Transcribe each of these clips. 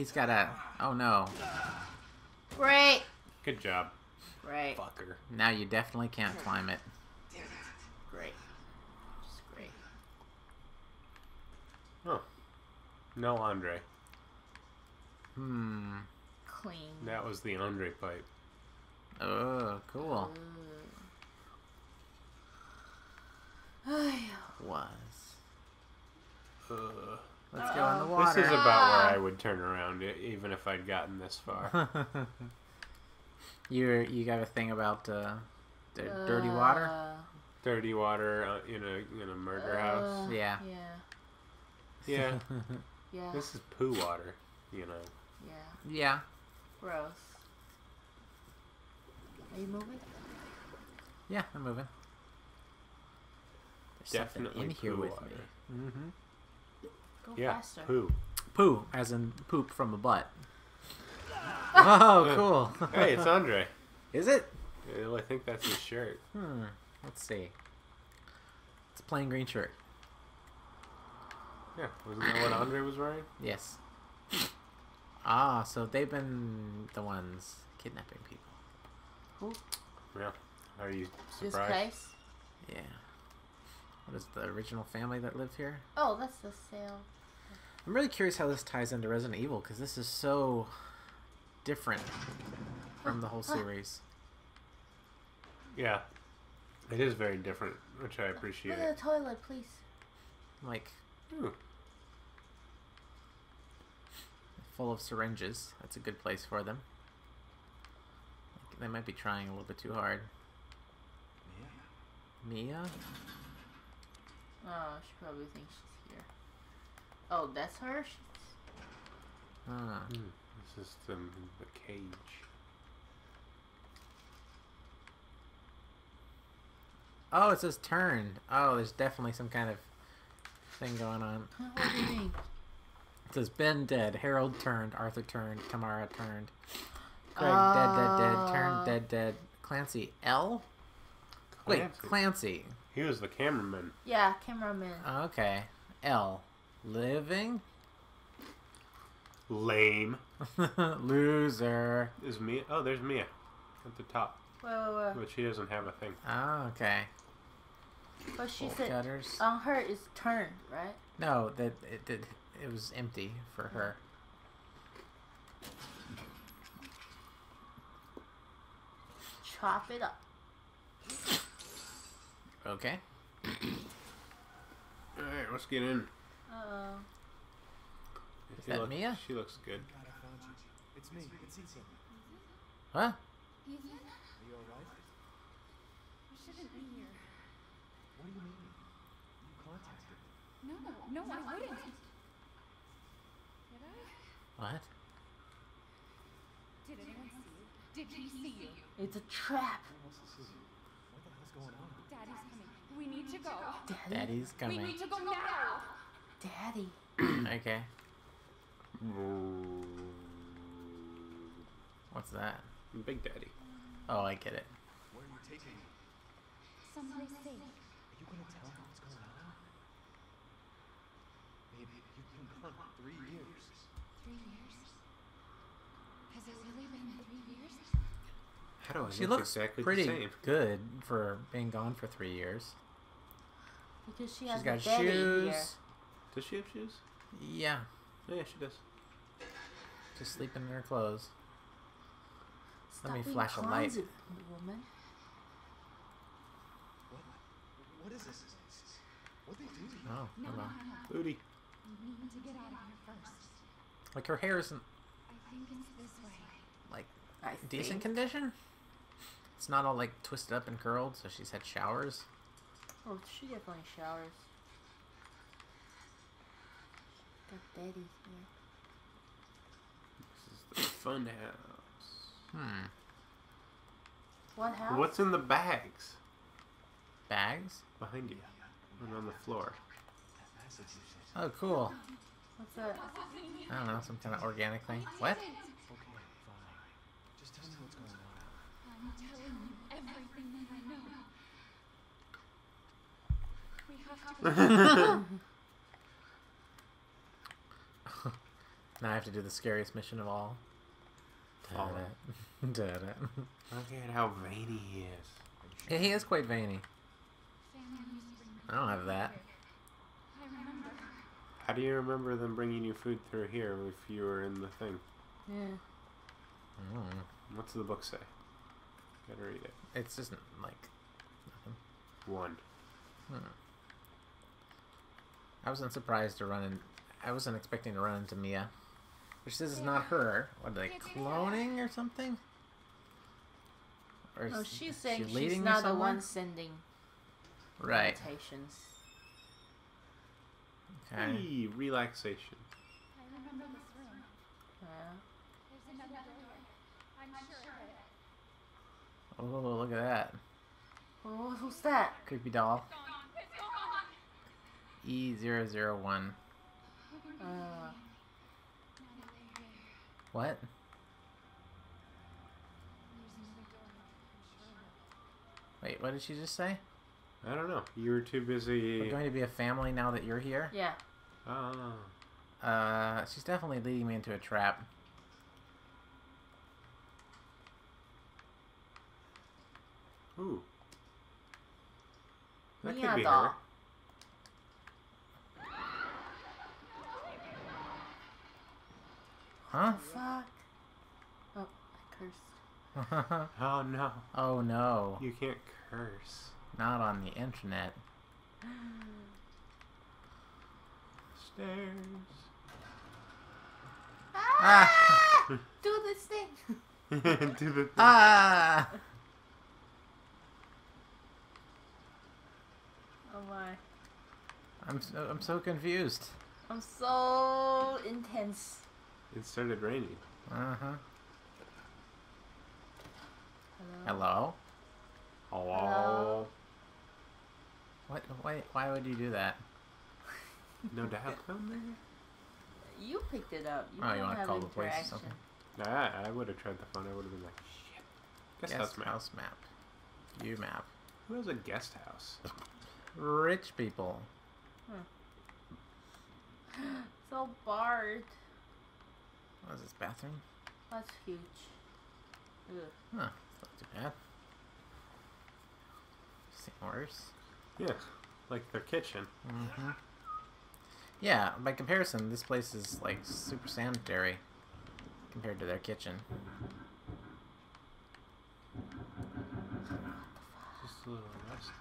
he's got a. Oh no! Great. Good job, Great. fucker. Now you definitely can't climb it. Great. Just great. Oh, no Andre. Hmm. Clean. That was the Andre pipe. Oh, cool. Ay, Was. Uh, Let's go in the Uh-oh. water. this is about where I would turn around, even if I'd gotten this far. you you got a thing about uh, the dirty water? uh, Dirty water uh, in a in a murder house. uh, Yeah. Yeah. Yeah, Yeah. this is poo water. You know. Yeah. yeah. Gross. Are you moving? Yeah, I'm moving. There's something Definitely in here with water. me. Mm-hmm. Go Yeah, faster. poo. Poo, as in poop from a butt. oh, cool. Hey, it's Andre. Is it? Well, I think that's his shirt. Hmm. Let's see. It's a plain green shirt. Yeah, wasn't that what Andre was wearing? Yes. Ah, so they've been the ones kidnapping people. Who? Yeah. Are you This surprised? place? Yeah. What is the original family that lived here? Oh, that's the sale. I'm really curious how this ties into Resident Evil because this is so different from the whole series. Yeah. It is very different, which I Look appreciate. at the toilet, please. Like Ooh, full of syringes. That's a good place for them. They might be trying a little bit too hard. Yeah, Mia? Oh, she probably thinks she's here. Oh, that's her? She's... Ah. hmm. this is the, the cage. Oh, it says turned. Oh, there's definitely some kind of thing going on. What do you think? It says Ben dead, Harold turned, Arthur turned, Tamara turned, Craig dead, dead, dead, turned, Uh. dead, dead, Clancy L. Wait, Clancy. Clancy. He was the cameraman. Yeah, cameraman. Okay, L. Living. Lame. Loser. Is Mia? Oh, there's Mia at the top, Wait, wait, wait. but she doesn't have a thing. Oh, okay. But she Bolt said cutters. on her is turned, right? No, that it did. It was empty for her. Chop it up. Okay. All right, let's get in. Uh, Is She that look- Mia? She looks good. God, I found you. It's me. It's Ethan. Huh? Are you alright? You shouldn't be here. What do you mean? You contacted me. No, no, no, I wouldn't. Did I? What? Did anyone see you? Did he see you? it's a trap. Who wants to see you? What the hell's going on? Daddy's coming. We need to go. Daddy's coming. We need to go now. Daddy. okay. What's that? Big Daddy. Oh, I get it. Where are you taking me? Someplace safe. Are you gonna tell me what's going on? Baby, you've been gone three years. Three years? Has it really been three years? How do I She look looks exactly pretty the same? good for being gone for three years. Because she She's has got a daddy shoes. here. Does she have shoes? Yeah, Oh, yeah, she does. just sleeping in her clothes. Let me flash a light. clumsy, Woman. What? What is this? What they do to you? Oh, No, hold no, on. no. Booty. We need to get out of here first. Like her hair isn't I think it's this way. like I decent think. condition. It's not all like twisted up and curled, so she's had showers. Oh, she definitely showers. Got daddy here. This is the fun house. Hmm. What house? What's in the bags Bags? behind you and on the floor? That message you sent. Oh, cool. What's that? I don't know, some kind of organic thing. What? Okay, fine. Just tell me what's going on. I'm telling you everything that I know. We have to Now I have to do the scariest mission of all. Fall Da-da. Da-da. Look at how veiny he is. yeah, he is quite veiny. Family used to bring me I don't have that. How do you remember them bringing you food through here if you were in the thing? Yeah. Mm. What's the book say? Gotta read it. It's just like nothing. One. Hmm. I wasn't surprised to run in. I wasn't expecting to run into Mia. Which this is not her. What are they cloning or something? Or No, is she's she saying she's leading not the one sending Right. invitations. Okay. Hey, relaxation. I remember this room. Yeah. There's another door. I'm sure of it. Oh, look at that. Oh, who's that? Creepy doll. E001. Uh, Now that they're here, What? there's another door. I'm sure of it. Wait, what did she just say? I don't know. You were too We're busy. going to be a family now that you're here? yeah. Ah. Uh, she's definitely leading me into a trap. Ooh. That Mia could be doll. her. Huh? Fuck. Oh, I cursed. Oh no. oh no. You can't curse. Not on the internet. Stairs. Ah! Do this thing. Do the thing. Ah! Oh my. I'm so, I'm so confused. I'm so intense. It started raining. Uh huh. Hello. Hello? Hello. Hello? What? Why? Why would you do that? No doubt down there? You picked it up. You Oh, don't you want to call the police or something? Nah, I would have tried the phone. I would have been like, shit. Guest, house map. house map. View map. Who has a guest house? Rich people. So barred. What is this bathroom? That's huge. Ugh. Huh. It's not too bad. Seen worse. Yeah, like their kitchen. Mm-hmm. Yeah, by comparison, this place is like super sanitary compared to their kitchen. Just a little rustic.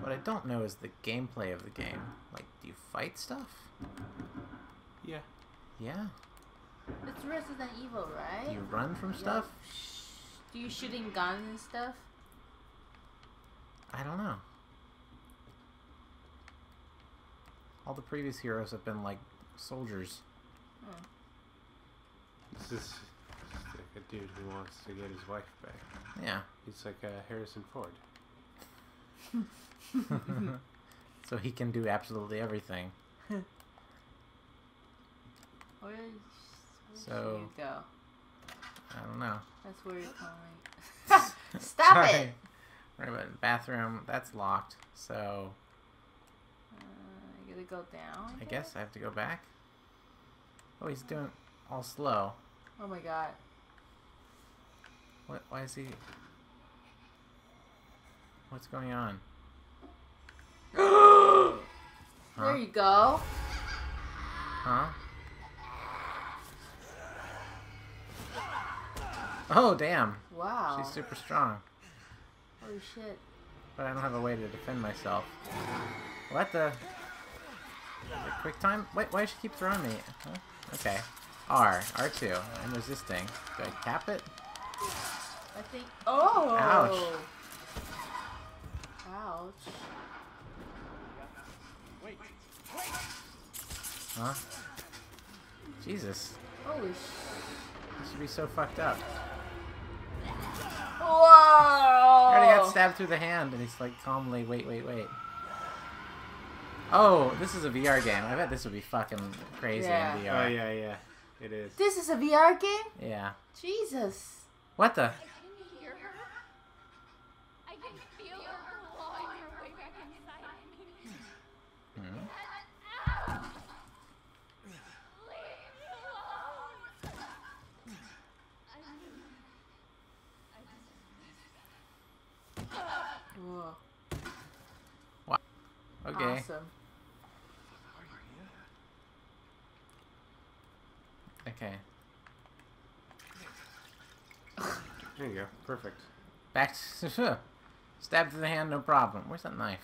What I don't know is the gameplay of the game. Like, do you fight stuff? Yeah. Yeah. It's Resident Evil, right? Do you run from stuff? Sh- Do you shooting guns and stuff? I don't know. All the previous heroes have been like soldiers. Hmm. This is like a dude who wants to get his wife back. Yeah. He's like uh, Harrison Ford. so he can do absolutely everything. Where, where So- you go? I don't know. That's where you're going. Stop Sorry. it! Right, but bathroom, that's locked. So Uh, I gotta go down. I guess I have to go back. Oh, he's doing all slow. Oh my god. What? Why is he? What's going on? There you go. Huh? Oh damn! Wow. She's super strong, Holy shit. but I don't have a way to defend myself. What the? quick time? Wait, why does she keep throwing me? Huh? Okay. R, R2. I'm resisting. Do I tap it? I think. Oh! Ouch. Ouch. Wait. Huh? Jesus. Holy sh. This should be so fucked up. Whoa! I already got stabbed through the hand, and he's like calmly, wait, wait, wait. Oh, this is a VR game. I bet this would be fucking crazy Yeah. in Oh VR. yeah, yeah. It is. This is a VR game? yeah. Jesus. What the? I can hear her. I can feel her clawing her way back inside me. Hmm? Ow! Leave Okay. Awesome. Okay. There you go. Perfect. Back to stab through the hand, no problem. Where's that knife?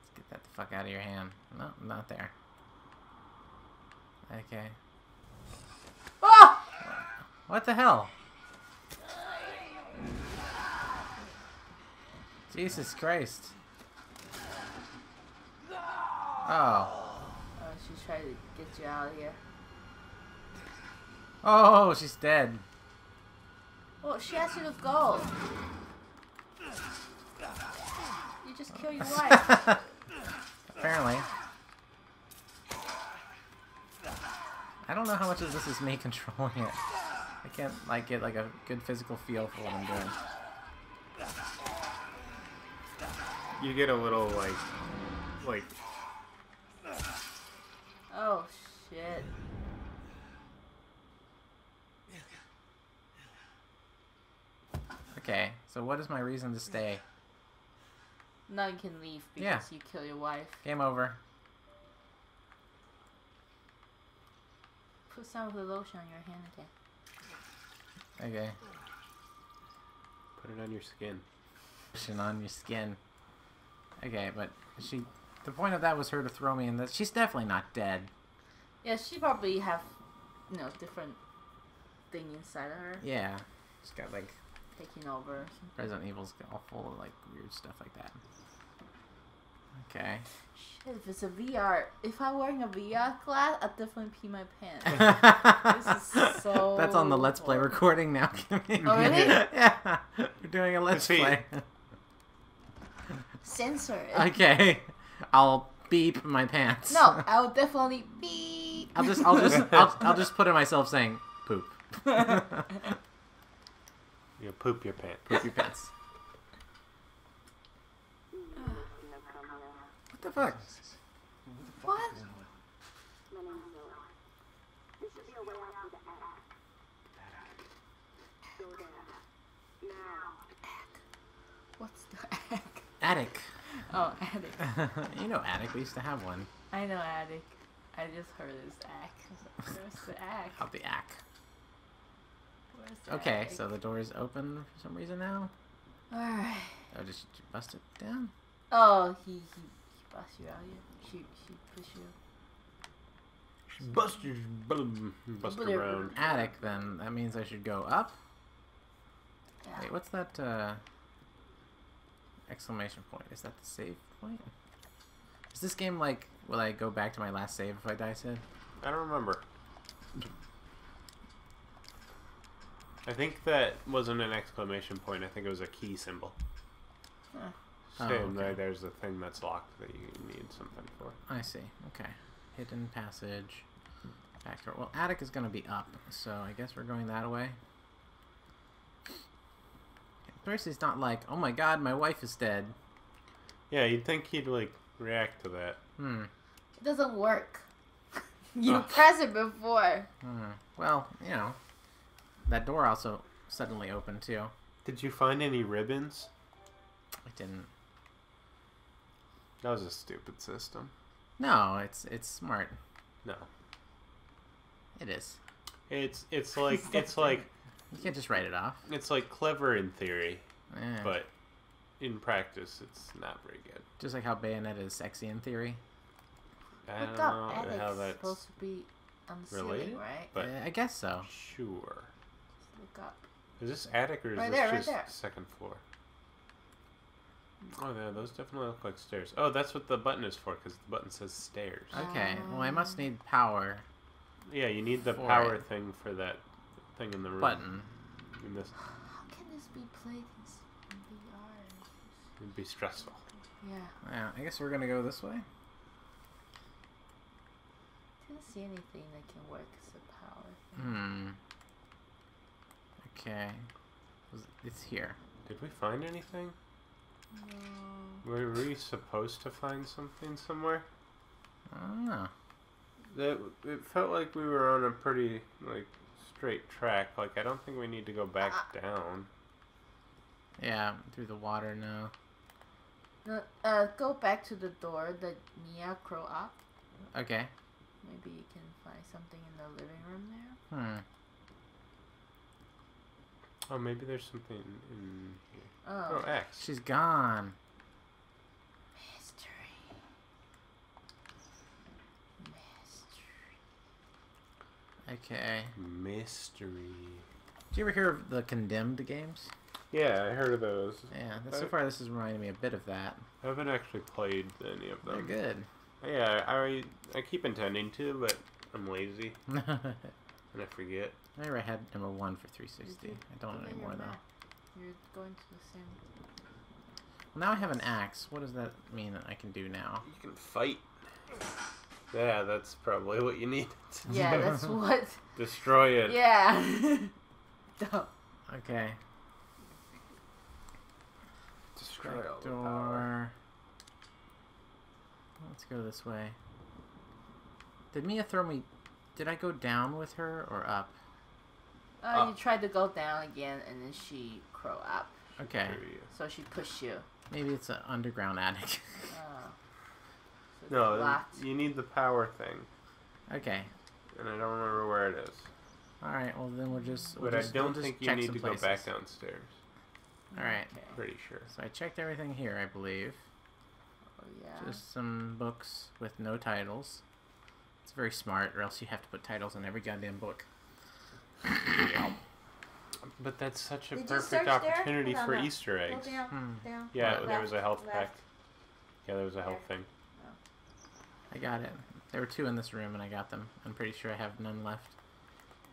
Let's get that the fuck out of your hand. No, not there. Okay. Oh! What the hell? Jesus Christ. Oh. Oh, she's trying to get you out of here. Oh, she's dead. Oh, she asked you to go. You just kill your wife. Apparently. I don't know how much of this is me controlling it. I can't like get like a good physical feel for what I'm doing. You get a little like, like Oh shit. Okay, so what is my reason to stay? None can leave because Yeah. you kill your wife. Game over. Put some of the lotion on your hand again. Okay. put it on your skin. Lotion on your skin. Okay, but she. The point of that was her to throw me in this. She's definitely not dead. Yeah, she probably have, you know, different thing inside of her Yeah. She's got like taking over. Resident Evil's all full of like weird stuff like that. Okay. Shit, if it's a VR, if I'm wearing a VR glass, I'd definitely pee my pants. This is so That's on the Let's Play recording now. Oh, really? yeah. We're doing a Let's Play. Censor it. okay. I'll beep my pants. No, I'll definitely beep. I'll just I'll just I'll, I'll just put in myself saying poop. You poop your pants. poop your pants. What the fuck? what? What's the egg? Attic. Oh, attic. you know attic. We used to have one. I know attic. I just heard it's ack. I Where's the ack? Out the ack. Where's the Okay, ack? so the door is open for some reason now. Alright. Oh, did she bust it down? Oh, he he he bust you out here. She she push you. Bust you, boom, bust around. Attic, then. That means I should go up. Yeah. Wait, what's that, uh... Exclamation point. Is that the save point? Is this game like... Will I go back to my last save if I die, Sid? I don't remember. I think that wasn't an exclamation point. I think it was a key symbol. Huh. Oh, Saying okay. there, there's a thing that's locked that you need something for. I see. Okay. Hidden passage. Back door. Well, attic is going to be up, so I guess we're going that way. Percy's not like, oh my god, my wife is dead. Yeah, you'd think he'd like react to that. Hmm. It doesn't work. you Ugh. pressed it before. Hmm. Well, you know, that door also suddenly opened too. Did you find any ribbons? I didn't. That was a stupid system. No, it's it's smart. No, It is. it's it's like it's like You can't just write it off. it's like clever in theory, Eh. but in practice, it's not very good. just like how Bayonetta is sexy in theory. I Look don't know Attic's how that's supposed to be on the related, ceiling, right? but I guess so. sure. Just look up. Is this attic or is Right this there, right just there. second floor? Oh, yeah, those definitely look like stairs. Oh, that's what the button is for, because the button says stairs. Okay. Well, I must Um, need power Yeah, you need the power it. thing for that thing in the room. button. In this, How can this be played in s- in VR? it'd be stressful. Yeah. Yeah, I guess we're gonna go this way. Didn't see anything that can work as a power. thing. Hmm. Okay. It's here. Did we find anything? No. Were we supposed to find something somewhere? I don't know. That it felt like we were on a pretty like straight track. Like I don't think we need to go back Ah. down. Yeah, through the water now. No, uh, go back to the door that Mia crow up. Okay. Maybe you can find something in the living room there. Hmm. Oh, maybe there's something in here. Oh, Oh, X. She's gone. mystery. Mystery. Okay. Mystery. Did you ever hear of the Condemned games? Yeah, I heard of those. Yeah, that's, so far this is reminding me a bit of that. I haven't actually played any of them. They're good. Yeah, I I keep intending to, but I'm lazy and I forget. remember I had number one for 360. I don't Look at your anymore though. You're going to the same. Well, now I have an axe. What does that mean that I can do now? You can fight. Yeah, that's probably what you need. Yeah, that's what. Destroy it. Yeah. Duh. Okay. Destroy Back all the power. door. Let's go this way. Did Mia throw me? Did I go down with her or up? Uh, you Up. tried to go down again, and then she crow up. Okay. So she pushed you. Maybe it's an underground attic. Oh. So it's go. No, locked. you need the power thing, okay. and I don't remember where it is. All right. Well, then we'll just. We'll But just, I don't we'll think you need to places. go back downstairs. All right. Okay. Pretty sure. So I checked everything here, I believe. Oh, yeah. Just some books with no titles. It's very smart, or else you have to put titles in every goddamn book. But that's such a Did perfect opportunity for on, Easter Go eggs. down, Hmm. down. Yeah, left, there was a health left. pack. Yeah, there was a health Okay. thing. I got it. There were two in this room, and I got them. I'm pretty sure I have none left.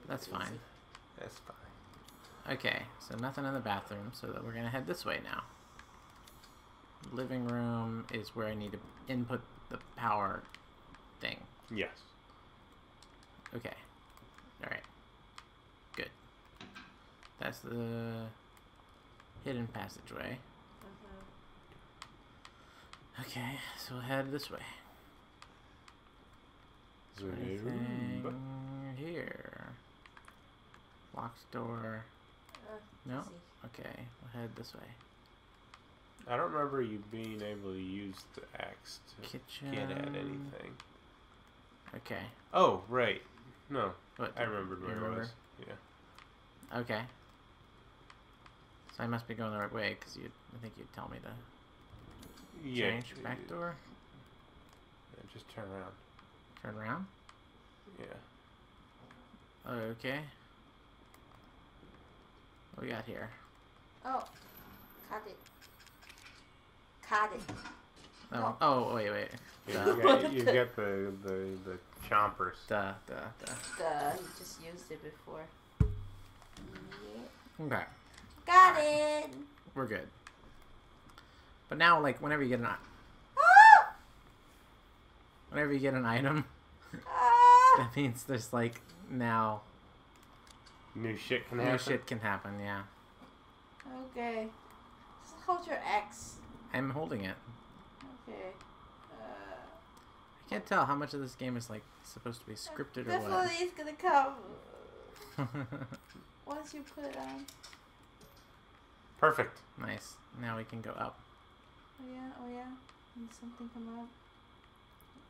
But that's fine. That's fine. Okay, so nothing in the bathroom, so that we're gonna head this way now. Living room is where I need to input the power thing. Yes. Okay. Alright. Good. That's the hidden passageway. Uh-huh. Okay, so we'll head this way. Is anything here? Locked door. Uh, No? see. Okay, we'll head this way. I don't remember you being able to use the axe to Kitchen. get at anything. Okay. Oh, right. No, What? I remembered you where it was. Yeah. Okay. So I must be going the right way because you. I think you'd tell me to Yeah. change back door. Yeah, just turn around. Turn around. Yeah. Okay. What we got here? Oh, cut it. Cut it. Oh, oh wait, wait. Yeah, you got, you got the, the the chompers. duh, duh, duh. Duh, you just used it before. Yeah. Okay, Got it. we're good. But now, like, whenever you get an, i-! Whenever you get an item, Ah! that means there's like now New shit can new happen. shit can happen. Yeah, Okay. Just hold your X. I'm holding it. Okay. Uh, I can't tell how much of this game is like supposed to be scripted or what. definitely it's gonna come once you put it on. Perfect. nice. Now we can go up. Oh yeah, oh yeah. Did something come out?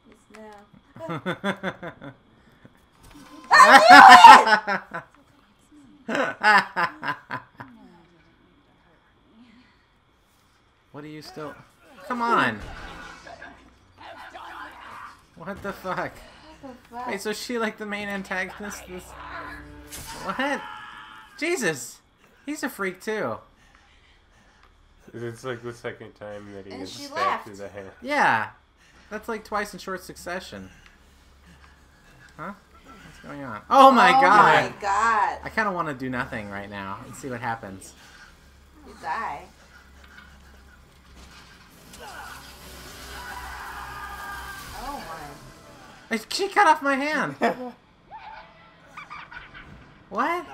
It's now. what are you still? Come on! What the fuck? What the fuck? Wait, so she like the main antagonist? This what? Jesus, he's a freak too. It's like the second time that he And gets stabbed through the hand. Yeah, that's like twice in short succession. Huh? What's going on? Oh my oh god! Oh my god. I kind of want to do nothing right now and see what happens. You die. Oh my. She cut off my hand. what?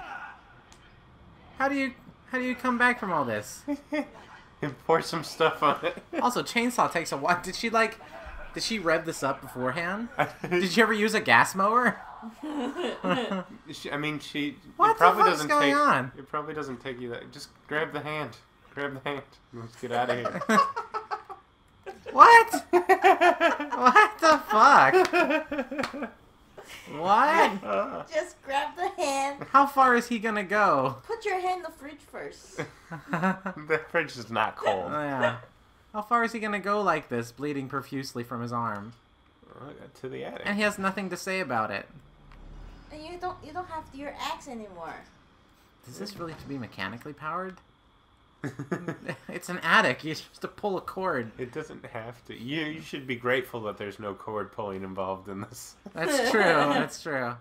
How do you how do you come back from all this? and pour some stuff on it. Also, chainsaw takes a while. Did she like? Did she rev this up beforehand? Did you ever use a gas mower? She, I mean, she. What it the probably fuck's doesn't going take, on? It probably doesn't take you that. Just grab the hand. Grab the hand. Let's get out of here. What? what the fuck? What? Uh, Just grab the hand. How far is he gonna go? Put your hand in the fridge first. the fridge is not cold. Oh, yeah. How far is he gonna go like this, bleeding profusely from his arm? Oh, to the attic. And he has nothing to say about it. And you don't you don't have your axe anymore. Does this really have to be mechanically powered? It's an attic. You're supposed to pull a cord. It doesn't have to. You, you should be grateful that there's no cord pulling involved in this. That's true. That's true.